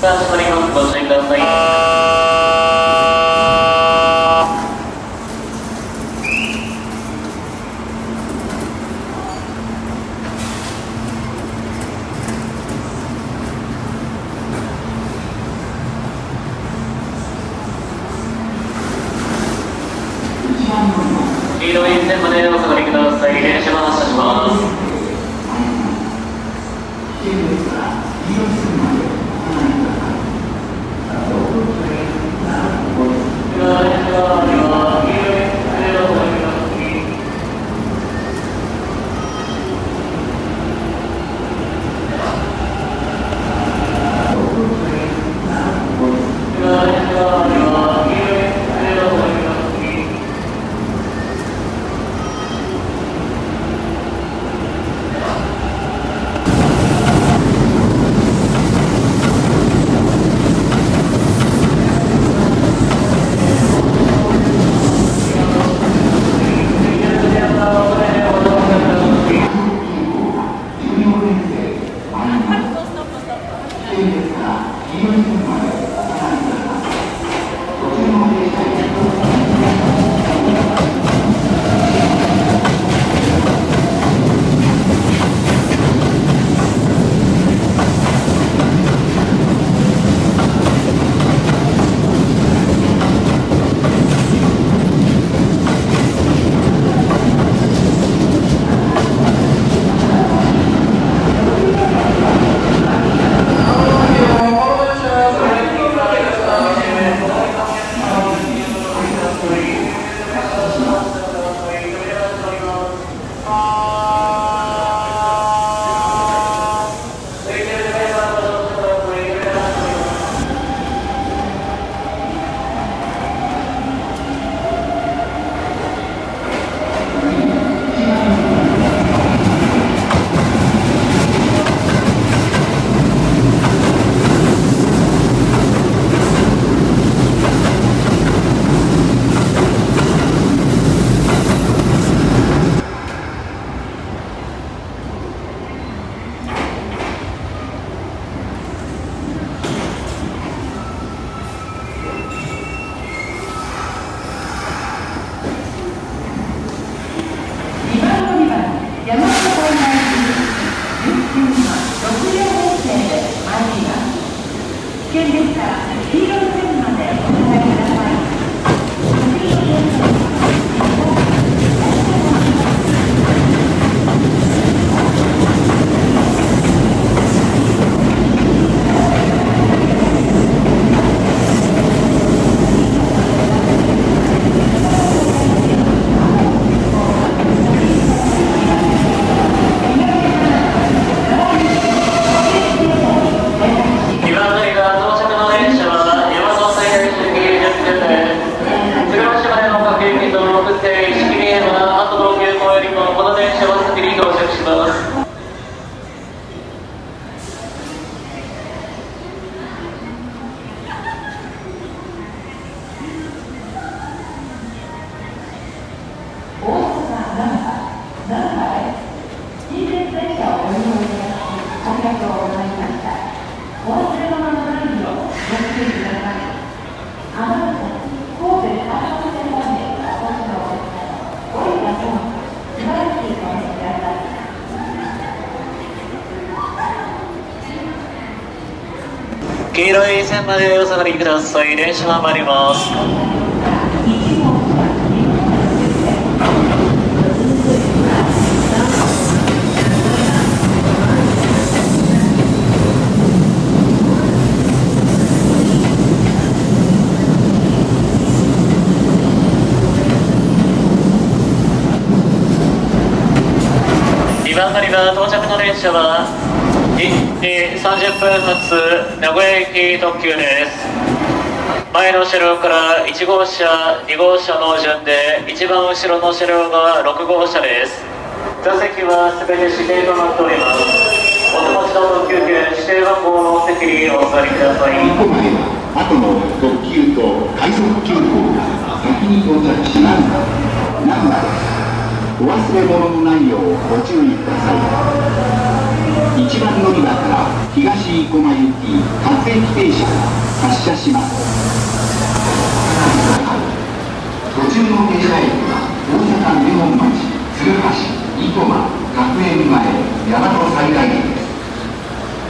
黄スい。ード線までお下がりください。電車 Yeah. 黄色い線までお下がりください。電車が参ります。2番乗り場到着の電車は1時30分発名古屋行き特急です。前の車両から1号車2号車の順で一番後ろの車両が6号車です。座席は全て指定となっております。お手持ちの特急券指定番号の席にお座りください一個前は後の特急と快速急行が先に到着します。ナンバーです。お忘れ物のないようご注意ください一番乗り場から東生駒行き各駅停車が発車します。途中の停車駅は大阪根本町鶴橋生駒学園前大和西大駅。です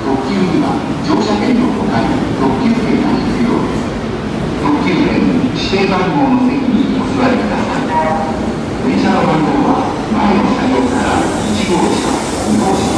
特急には乗車券のほかに特急券が必要です特急券指定番号の席にお座りください。電車の番号は前の車両から1号車2号車。